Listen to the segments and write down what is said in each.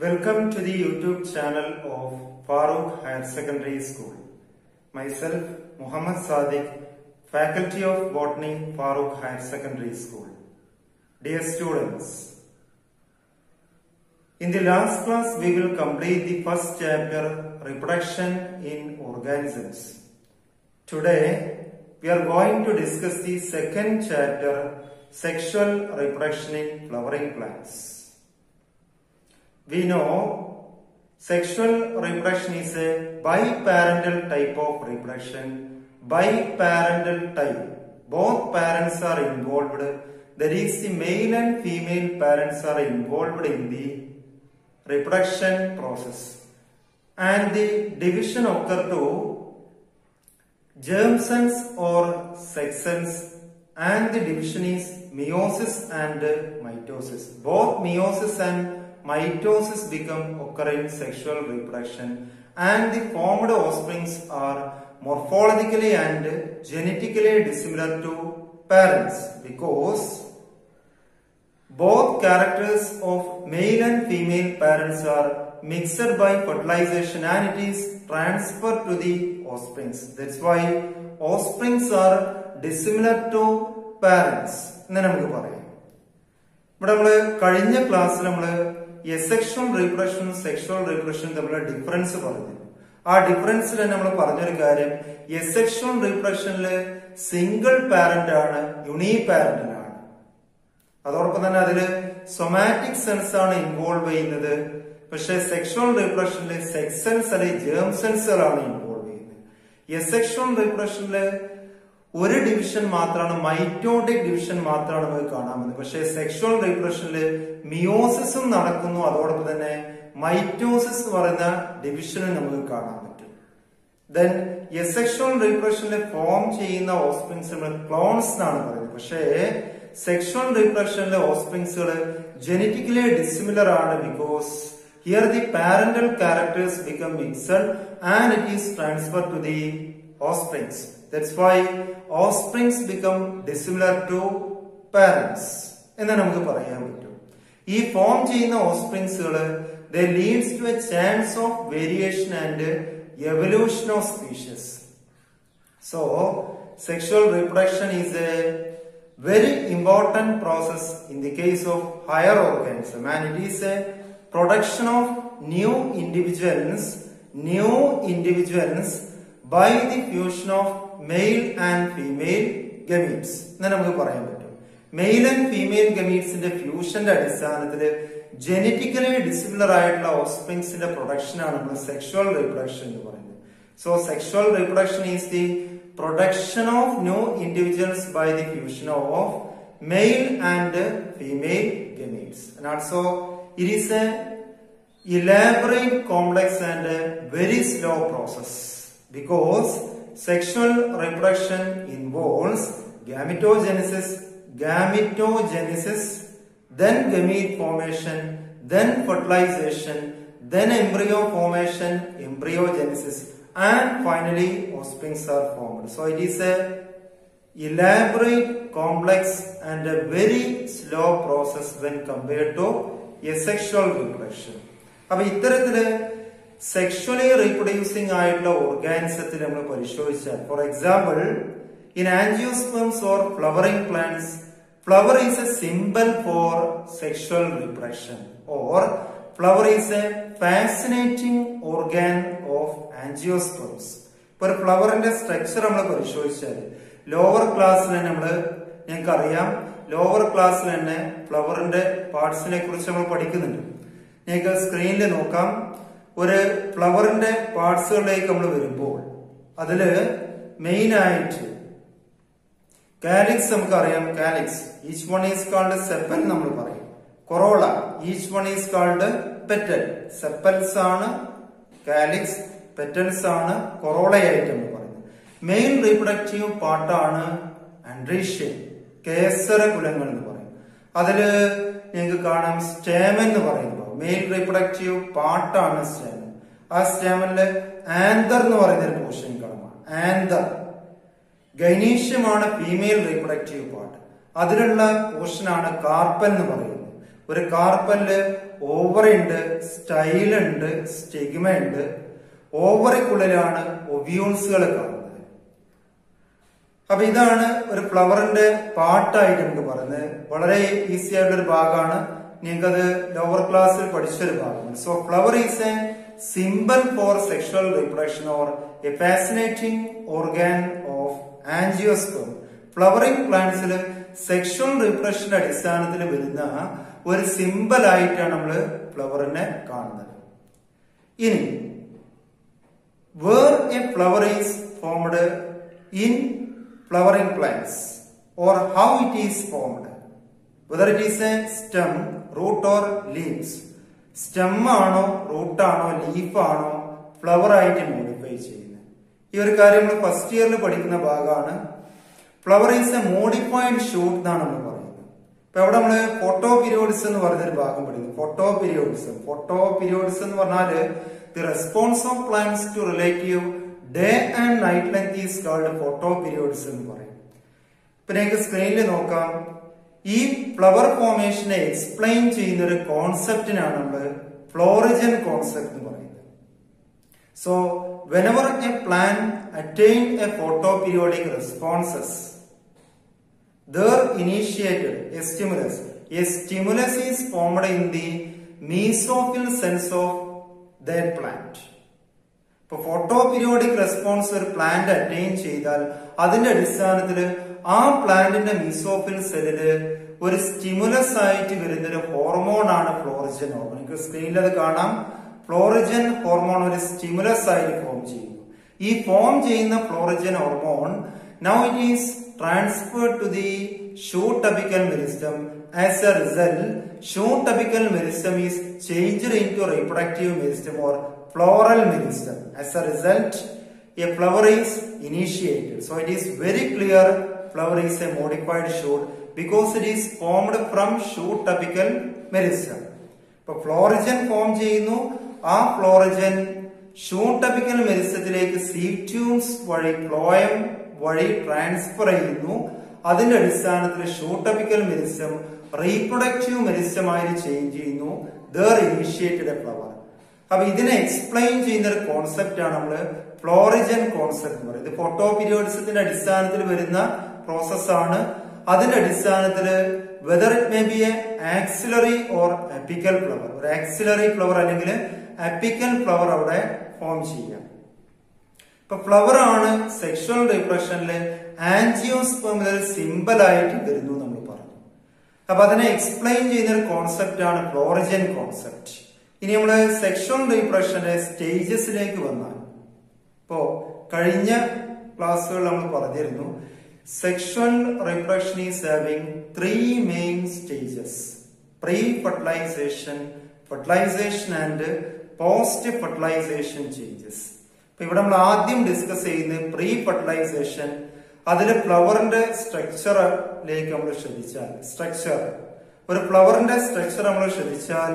Welcome to the YouTube channel of Farooq Higher Secondary School. Myself, Muhammad Sadiq, Faculty of Botany, Farooq Higher Secondary School. Dear students, in the last class we will complete the first chapter, Reproduction in Organisms. Today, we are going to discuss the second chapter, Sexual Reproduction in Flowering Plants. We know sexual reproduction is a biparental type of reproduction. Biparental type. Both parents are involved. That is, the male and female parents are involved in the reproduction process. And the division occur to germ cells or sex cells and the division is meiosis and mitosis. Both meiosis and mitosis become occur in sexual reproduction and the formed offsprings are morphologically and genetically dissimilar to parents because both characters of male and female parents are mixed by fertilization and it is transferred to the offsprings. That's why offsprings are dissimilar to parents എന്ന് നമുക്ക് പറയാം ഇവിടെ നമ്മള് കഴിഞ്ഞ ക്ലാസ്സിൽ നമ്മള് asexual റീപ്രഡക്ഷനും sexual റീപ്രഡക്ഷനും തമ്മിലുള്ള difference പറഞ്ഞു ആ ഡിഫറൻസിൽ തന്നെ നമ്മൾ പറഞ്ഞൊരു കാര്യം എസെക്ഷൽ റീപ്രഡക്ഷനിൽ സിംഗിൾ പാരന്റ് ആണ് യുണീ പാരന്റിനാണ് അതോടൊപ്പം തന്നെ അതിൽ സൊമാറ്റിക് സെൻസ് ആണ് ഇൻവോൾവ് ചെയ്യുന്നത്. പക്ഷെ സെക്ഷൽ റീപ്രഡക്ഷനിൽ സെക്സ് സെൻസ് അല്ലെങ്കിൽ ജേം സെൻസുകളാണ് ഇൻവോൾവ് ചെയ്യുന്നത്. എസെക്ഷൽ റീപ്രഷനിൽ ഒരു ഡിവിഷൻ മാത്രമാണ് മൈറ്റോട്ടിക് ഡിവിഷൻ മാത്രമാണ് നമുക്ക് കാണാൻ പറ്റുന്നത് പക്ഷേ സെക്ഷുവൽ റീപ്രഷനിൽ മിയോസിസും നടക്കുന്നു. അതോടൊപ്പം തന്നെ മൈറ്റോസിസ് പറയുന്ന ഡിവിഷനും നമുക്ക് കാണാൻ പറ്റും. ദെൻ എസെക്ഷുവൽ റീപ്രഷനിൽ ഫോം ചെയ്യുന്ന ഓസ്പ്രിങ്സ് ക്ലോൺസ് എന്നാണ് പറയുന്നത്. പക്ഷേ സെക്ഷുവൽ റീപ്രഷനിലെ ഓസ്പ്രിങ്സുകൾ ജനറ്റിക്കലി ഡിസിമിലർ ആണ് because here the parental characters become mixed and it is transfer to the offsprings That's why offsprings become dissimilar to parents എന്ന് നമുക്ക് പറയാൻ പറ്റും ഈ ഫോം ചെയ്യുന്ന ഓസ്പ്രിങ്സുകൾ the leads to a chance of variation and evolution of species so sexual reproduction is a very important process in the case of higher organism and it is a production of new individuals new individuals by the fusion of male and female gametes എന്ന് നമുക്ക് പറയാൻ പറ്റും. Male and female ഗമീറ്റ്സിന്റെ ഫ്യൂഷന്റെ അടിസ്ഥാനത്തിൽ genetically dissimilar ആയിട്ടുള്ള ഓസ്പ്രിങ്സിന്റെ production ആണ് നമ്മൾ സെക്ഷുവൽ റീപ്രൊഡക്ഷൻ എന്ന് പറയുന്നത്. So sexual reproduction is the production of new individuals by the fusion of male and female gametes and also it is a elaborate complex and very slow process. because Sexual reproduction involves gametogenesis, gametogenesis, then gamete formation, then fertilization, then embryo formation, embryogenesis, and finally offsprings are formed. So it is a elaborate, complex, and a very slow process when compared to asexual reproduction. അപ്പൊ ഇത്തരത്തില് sexually reproducing ആയിട്ടുള്ള ഓർഗാനിസത്തിൽ നമ്മൾ പരിശോധിച്ചാൽ for example in angiosperms or flowering plants flower is a symbol for sexual reproduction or flower is a fascinating organ of angiosperms ഇപ്പൊ ഒരു ഫ്ലവറിന്റെ structure നമ്മൾ പരിശോധിച്ചാൽ ലോവർ ക്ലാസ്സിൽ നമ്മൾ ഞങ്ങൾക്ക് അറിയാം ലോവർ ക്ലാസ്സിൽ തന്നെ ഫ്ലവറിന്റെ പാർട്സിനെ കുറിച്ച് നമ്മൾ പഠിക്കുന്നുണ്ട്. ഞങ്ങൾക്ക് സ്ക്രീനിൽ നോക്കാം. ഒരു ഫ്ലവറിന്റെ പാർട്സുകളിലേക്ക് നമ്മൾ വരുമ്പോൾ അതിൽ മെയിൻ ആയിട്ട് കാലിക്സ് നമുക്കറിയാം. Calyx each one is called sepal നമ്മൾ പറയും. Corolla each one is called petal sepals ആണ് കാലിക്സ് പെറ്റൽസ് ആണ് കൊറോളയായിട്ട് നമ്മൾ പറയുന്നത്. മെയിൻ റീപ്രൊഡക്റ്റീവ് പാർട്ടാണ് ആൻഡ്രീഷ്യൻ കേസര കുലങ്ങൾ എന്ന് പറയും. അതിൽ നിങ്ങൾക്ക് കാണാം സ്റ്റേമൻ എന്ന് പറയുമ്പോൾ മെയിൽ റീപ്രൊഡക്റ്റീവ് പാർട്ടാണ് സ്റ്റാമൻ ആ സ്റ്റേമനിൽ ആന്തർ എന്ന് പറയുന്ന ഒരു പോർഷൻ കടമാണ് ആന്തർ ഗൈനീഷ്യമാണ് ഫീമെയിൽ റീപ്രൊഡക്റ്റീവ് പാർട്ട് അതിലുള്ള പോർഷനാണ് കാർപ്പൻ എന്ന് പറയുന്നത്. ഒരു കാർപ്പലിൽ ഓവറി ഉണ്ട് സ്റ്റൈൽ ഉണ്ട് സ്റ്റെഗ്മ ഉണ്ട്. ഓവറിക്കുള്ളിലാണ് ഒവ്യൂൾസുകൾ കാണുന്നത്. അപ്പൊ ഇതാണ് ഒരു ഫ്ലവറിന്റെ പാട്ടായിട്ട് നമുക്ക് പറയുന്നത്. വളരെ ഈസി ആയിട്ടുള്ള ഒരു ഭാഗമാണ്. നിങ്ങൾക്കത് ലോവർ ക്ലാസ്സിൽ പഠിച്ചൊരു ഭാഗമാണ് so flower is a simple for sexual reproduction or a fascinating organ of angiosperm flowering പ്ലാന്റ്സിൽ sexual റീപ്രൊഡക്ഷന്റെ അടിസ്ഥാനത്തിൽ വരുന്ന ഒരു സിമ്പിൾ ആയിട്ടാണ് നമ്മൾ ഫ്ലവറിനെ കാണുന്നത്. ഇനി where a flower is formed in flowering plants or how it is formed? Whether it is a stem root or leaves. Stem ആണോ റൂട്ട് ആണോ ലീഫ് ആണോ ഫ്ലവർ ആയിട്ട് മോഡിഫൈ ചെയ്യുന്നത്. ഈ ഒരു കാര്യം നമ്മൾ ഫസ്റ്റ് ഇയറിൽ പഠിക്കുന്ന ഭാഗമാണ്. Flower is a modified shoot എന്നാണ് നമ്മൾ പറയുന്നത്. ഇപ്പൊ അവിടെ നമ്മൾ ഫോട്ടോ പീരിയോഡ്സ് എന്ന് പറഞ്ഞൊരു ഭാഗം പഠിക്കുന്നു. ഫോട്ടോ പീരിയോഡിസം ഫോട്ടോ പീരിയോഡിസം എന്ന് പറഞ്ഞാൽ the response of plants to relative day and night length is called photoperiodism എന്ന് പറയും. ഇപ്പൊ നിങ്ങൾക്ക് സ്ക്രീനിൽ നോക്കാം. ഈ ഫ്ലവർ ഫോമേഷനെ എക്സ്പ്ലെയിൻ ചെയ്യുന്ന ഒരു കോൺസെപ്റ്റിനാണ് നമ്മൾ ഫ്ലോറിജൻ കോൺസെപ്റ്റ് എന്ന് പറയുന്നത്. So whenever a plant attain a photoperiodic responses there initiated a stimulus a stimulus is formed in the mesophyll cells of the plant ഇപ്പൊ ഫോട്ടോ പീരിയോഡിക് റെസ്പോൺസ് ഒരു പ്ലാന്റ് അറ്റൈൻ ചെയ്താൽ അതിന്റെ അടിസ്ഥാനത്തിൽ ആ പ്ലാന്റിന്റെ മിസോഫിൽ സെല്ലിൽ ഒരു സ്റ്റിമുലസ് ആയിട്ട് വരുന്ന ഒരു ഹോർമോൺ ആണ് ഫ്ലോറിജൻ. ഹോർമോൺ നിങ്ങൾക്ക് സ്ക്രീനിൽ അത് കാണാം. ഫ്ലോറിജൻ ഹോർമോൺ ഒരു സ്റ്റിമുലസ് ആയിട്ട് ഫോം ചെയ്യുന്നു. ഈ ഫോം ചെയ്യുന്ന florigen hormone now it is transferred to the shoot shoot apical meristem as a result shoot apical meristem is change into reproductive meristem or floral meristem as a result a flower is initiated so it is very clear flower is a modified shoot because it is formed from shoot apical meristem. ഇപ്പൊ florigen form ചെയ്യുന്നു. ആ florigen shoot apical മെരിസത്തിലേക്ക് sieve tubes വഴി phloem വഴി transfer ചെയ്യുന്നു. അതിന്റെ അടിസ്ഥാനത്തിൽ shoot shoot apical meristem reproductive മെരിസമായി change ചെയ്യുന്നു. ദർ ഇനിഷ്യേറ്റഡ് എ ഫ്ലവർ അപ്പൊ ഇതിനെ എക്സ്പ്ലെയിൻ ചെയ്യുന്ന ഒരു കോൺസെപ്റ്റ് ആണ് നമ്മൾ ഫ്ലോറിജൻ കോൺസെപ്റ്റ് എന്ന് പറയുന്നത്. ഫോട്ടോ പീരിയോഡിസത്തിന്റെ അടിസ്ഥാനത്തിൽ വരുന്ന പ്രോസസ് ആണ്. അതിന്റെ അടിസ്ഥാനത്തിൽ whether it may be a axillary or apical flower ഒരു ആക്സിലറി ഫ്ലവർ അല്ലെങ്കിൽ അപ്പിക്കൽ ഫ്ലവർ അവിടെ ഫോം ചെയ്യാം. ഇപ്പൊ ഫ്ലവർ ആണ് സെക്ഷൽ റീപ്രഷനിലെ ആൻജിയോസ്പെമിൽ സിമ്പിൾ ആയിട്ട് വരുന്നു നമ്മൾ പറഞ്ഞു. അപ്പൊ അതിനെ എക്സ്പ്ലെയിൻ ചെയ്യുന്ന ഒരു കോൺസെപ്റ്റ് ആണ് ഫ്ലോറിജൻ കോൺസെപ്റ്റ് ഇനി നമ്മൾ സെക്ഷൽ റീപ്രഷന്റെ സ്റ്റേജസിലേക്ക് വന്നാൽ. ഇപ്പോ കഴിഞ്ഞ ക്ലാസ്സുകൾ നമ്മൾ പറഞ്ഞിരുന്നു sexual reproduction three main stages pre fertilization fertilization and post fertilization changes. ഇപ്പൊ ഇവിടെ നമ്മൾ ആദ്യം ഡിസ്കസ് ചെയ്യുന്നത് പ്രീ ഫെർട്ടിലൈസേഷൻ അതിൽ ഫ്ലവറിന്റെ സ്ട്രക്ചറിലേക്ക് നമ്മൾ ശ്രദ്ധിച്ചാൽ സ്ട്രക്ചർ ഒരു ഫ്ലവറിന്റെ സ്ട്രക്ചർ നമ്മൾ ശ്രദ്ധിച്ചാൽ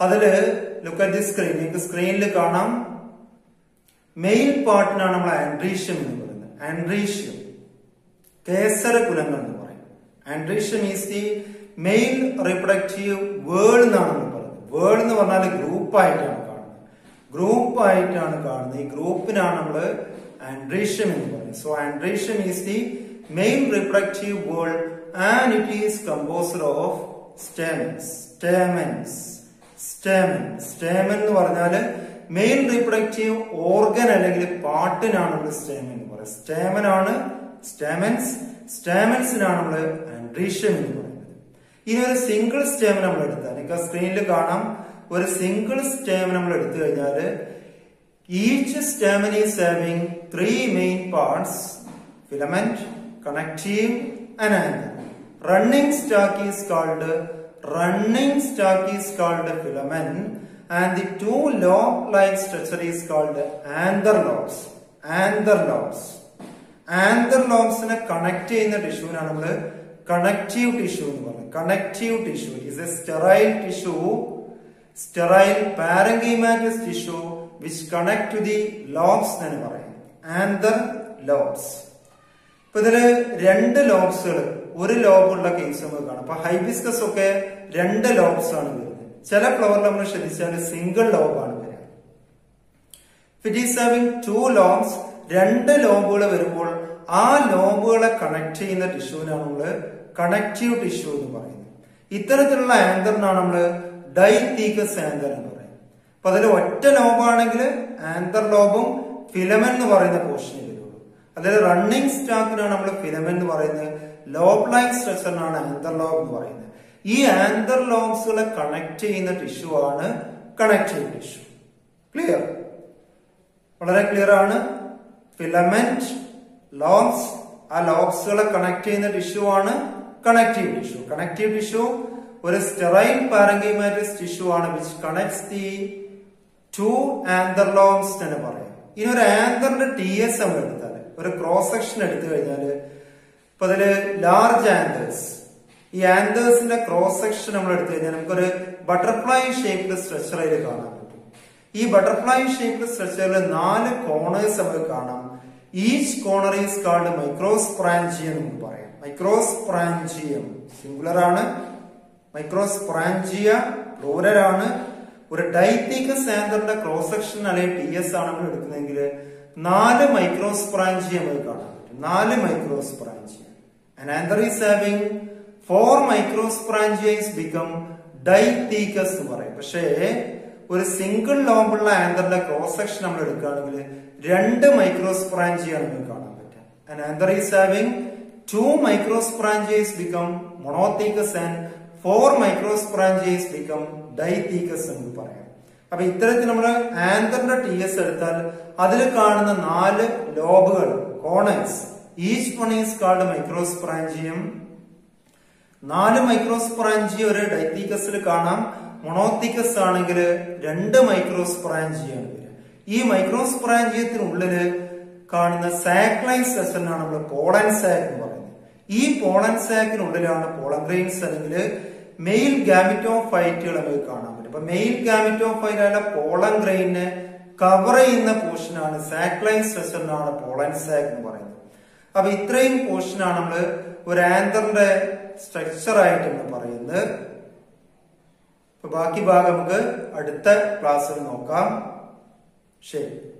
അതിൽ ലുക്ക് അറ്റ് ദി സ്ക്രീൻ നിങ്ങൾക്ക് സ്ക്രീനിൽ കാണാം. മെയിൻ പാർട്ടിനാണ് നമ്മൾ ആൻഡ്രീഷ്യം എന്ന് ആൻഡ്രീഷ്യം കേസര കുലങ്ങൾ എന്ന് പറയും. Androecium is the main reproductive whorl എന്നാണ് നമ്മൾ പറയുന്നത്. വേൾഡ് എന്ന് പറഞ്ഞാൽ ഗ്രൂപ്പ് ആയിട്ടാണ് കാണുന്നത്. ഗ്രൂപ്പ് ആയിട്ടാണ് കാണുന്നത്. ഈ ഗ്രൂപ്പിനാണ് നമ്മൾ ആൻഡ്രീഷ്യം എന്ന് പറയുന്നത്. So androecium is the main reproductive whorl and it is composed of stamens stamens stamen stamen എന്ന് പറഞ്ഞാൽ മെയിൻ റീപ്രൊഡക്റ്റീവ് ഓർഗൻ അല്ലെങ്കിൽ പാട്ടിനാണ് നമ്മൾ സ്റ്റേമൻ എന്ന് പറയുന്നത്. സ്റ്റേമൻ ആണ് സ്റ്റേമൻസ് സ്റ്റേമൻസിനാണ് നമ്മൾ ആൻഡ്രീഷ്യം എന്ന് പറയുന്നത്. ഇനി ഒരു സിംഗിൾ സ്റ്റേമൻ നമ്മൾ എടുത്താൽ നിങ്ങൾക്ക് സ്ക്രീനിൽ കാണാം. ഒരു സിംഗിൾ സ്റ്റേമൻ നമ്മൾ എടുത്തു കഴിഞ്ഞാൽ each stamen is having three main parts filament connective and running stack is called running stack is called filament. And the two lobe like structure is called anther lobes. Anther lobes. Anther lobes നെ connect ചെയ്യുന്ന ടിഷ്യൂവിനാണ് നമ്മൾ connective tissue എന്ന് പറയുന്നത്. Connective tissue is a sterile tissue sterile parenchymatous tissue which connect to the lobes എന്ന് പറയും anther lobes ഇപ്പൊ ഇതിൽ രണ്ട് ലോബ്സുകൾ ഒരു ലോബുള്ള കേസ് നമുക്ക് കാണാം. അപ്പൊ ഹൈബിസ്കസ് ഒക്കെ രണ്ട് ലോബ്സ് ആണ് വരുന്നത് ചില ഫ്ലവറിൽ നമ്മൾ ശ്രദ്ധിച്ചാൽ സിംഗിൾ ലോബാണ് വരിക. It is having two lobes രണ്ട് ലോബുകൾ വരുമ്പോൾ ആ ലോബുകളെ കണക്ട് ചെയ്യുന്ന ടിഷ്യൂവിനാണ് നമ്മൾ കണക്റ്റീവ് ടിഷ്യൂ എന്ന് പറയുന്നത്. ഇത്തരത്തിലുള്ള ആന്തറിനാണ് നമ്മൾ ഡൈത്തീക്കസ് ആന്തർ എന്ന് പറയുന്നത്. അപ്പൊ അതിൽ ഒറ്റ ലോബാണെങ്കിൽ ആന്തർ ലോബും ഫിലമൻ എന്ന് പറയുന്ന പോർഷനിൽ വരുള്ളൂ. അതായത് റണ്ണിങ് സ്റ്റാക്കിനാണ് നമ്മൾ ഫിലമൻ എന്ന് പറയുന്നത്. ലോബ് ലൈൻ സ്ട്രക്ചറിനാണ് ആന്തർ ലോബ് എന്ന് പറയുന്നത്. ഈ ആന്തർ ലോങ്സുകളെ കണക്ട് ചെയ്യുന്ന ടിഷ്യൂ ആണ് കണക്റ്റീവ് ടിഷ്യൂ ക്ലിയർ വളരെ ക്ലിയർ ആണ്. ഫിലമെന്റ് ലോങ്സ് ആ ലോബ്സുകളെ കണക്ട് ചെയ്യുന്ന ടിഷ്യൂ ആണ് കണക്റ്റീവ് ടിഷ്യൂ കണക്റ്റീവ് ടിഷ്യൂ ഒരു സ്റ്റെറൈൻ പാരങ്കിമാറ്റിസ് ടിഷ്യൂ ആണ് which connects the two anther lobes എന്ന് പറയാം. ഇനി ഒരു ആന്തറിന്റെ ടി എസ് നമ്മൾ എടുത്താൽ ഒരു ക്രോസ് സെക്ഷൻ എടുത്തു കഴിഞ്ഞാൽ ഇപ്പൊ അതിൽ ലാർജ് ആന്തേഴ്സ് ഈ ആൻഡേഴ്സിന്റെ ക്രോസ് സെക്ഷൻ നമ്മൾ എടുത്തു കഴിഞ്ഞാൽ നമുക്കൊരു ബട്ടർഫ്ലൈ ഷേപ്പിൽ സ്ട്രെച്ചർ ആയിട്ട് കാണാൻ പറ്റും. ഈ ബട്ടർഫ്ലൈ ഷേപ്പിൽ സ്ട്രക്ചറിൽ നാല് കോണേഴ്സ് നമുക്ക് കാണാം. Each corner is called microsporangium എന്ന് പറയാം. മൈക്രോസ്പ്രാഞ്ചിയം സിംഗുലർ ആണ്. മൈക്രോസ് പ്രാഞ്ചിയ പ്ലൂരൽ ആണ്. ഒരു ഡൈത്തിക് സാന്ദറിന്റെ ക്രോസ് സെക്ഷൻ അല്ലെങ്കിൽ ടി എസ് ആണ് നമ്മൾ എടുക്കുന്നതെങ്കിൽ നാല് മൈക്രോസ്പ്രാഞ്ചിയം നമുക്ക് കാണാൻ പറ്റും. നാല് microsporangium and anther is having four microsporangia become dithecous എന്ന് പറയും. പക്ഷേ ഒരു സിംഗിൾ ലോമ്പുള്ള ആന്തറിന്റെ ക്രോസ് സെക്ഷൻ നമ്മൾ എടുക്കുകയാണെങ്കിൽ രണ്ട് മൈക്രോസ്പ്രാഞ്ചിയാണ് നമുക്ക് കാണാൻ പറ്റുക and anther is having two microsporangia become monothecous and four microsporangias become dithecous എന്ന് പറയാം. അപ്പൊ ഇത്തരത്തിൽ നമ്മൾ ആന്തറിന്റെ ടി എസ് എടുത്താൽ അതിൽ കാണുന്ന നാല് ലോബുകൾ corners each one is called microsporangium നാല് മൈക്രോസ്പൊറാഞ്ചി ഒരു ഡൈത്തീക്കസിൽ കാണാം. മൊണോത്തിക്കസ് ആണെങ്കിൽ രണ്ട് മൈക്രോസ്പൊറാഞ്ചിയാണ് വരിക. ഈ മൈക്രോസ്പൊറാഞ്ചിയത്തിനുള്ളിൽ കാണുന്ന സാക്ലൈൻ സെസലിനാണ് നമ്മൾ പോളൻ സാക്ക് എന്ന് പറയുന്നത്. ഈ പോളൻ സാക്കിനുള്ളിലാണ് പോളൻഗ്രെയിൻസ് അല്ലെങ്കിൽ മെയിൽ ഗാമിറ്റോഫൈറ്റുകൾ നമുക്ക് കാണാൻ പറ്റും. അപ്പൊ മെയിൽ ഗാമിറ്റോഫൈറ്റായ പോളൻ ഗ്രെയിനെ കവർ ചെയ്യുന്ന പോർഷനാണ് സാക്ലൈൻ സെസലിനാണ് പോളൻ സാക്ക് എന്ന് പറയുന്നത്. അപ്പൊ ഇത്രയും പോർഷനാണ് നമ്മൾ ഒരു ആന്തറിന്റെ സ്ട്രക്ചർ ആയിട്ടാണ് പറയുന്നത്. ബാക്കി ഭാഗം നമുക്ക് അടുത്ത ക്ലാസ്സിൽ നോക്കാം. ശരി.